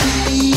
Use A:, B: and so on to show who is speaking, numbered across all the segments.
A: she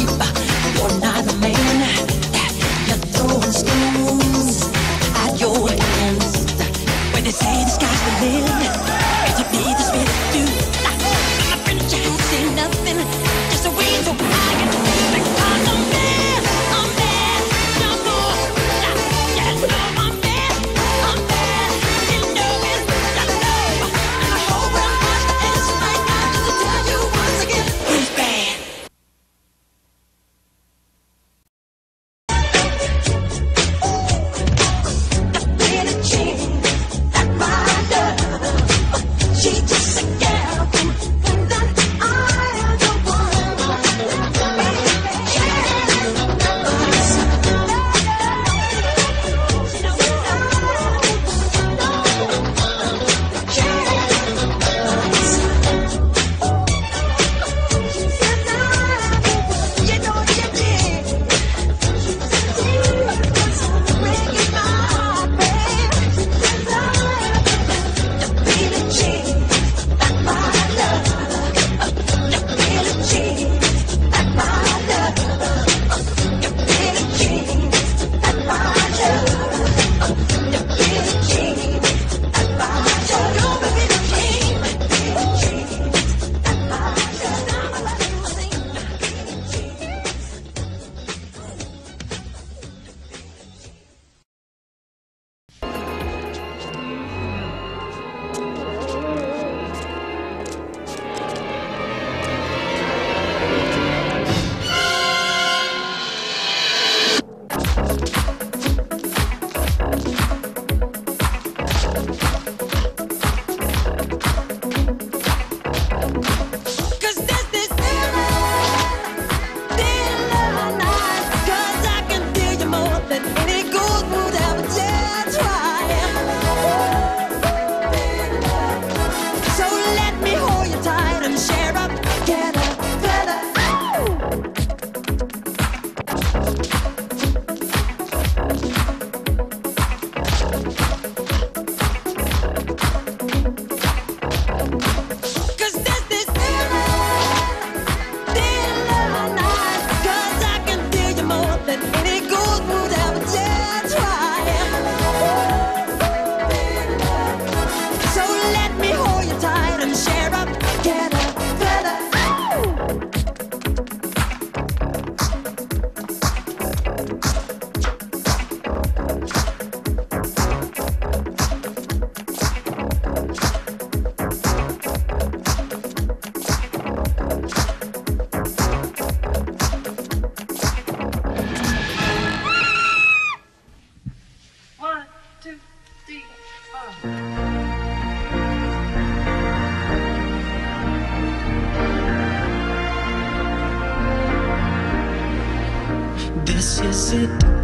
A: yes, yes, it does.